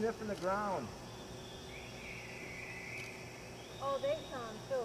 sniffing the ground. Oh, they come. too.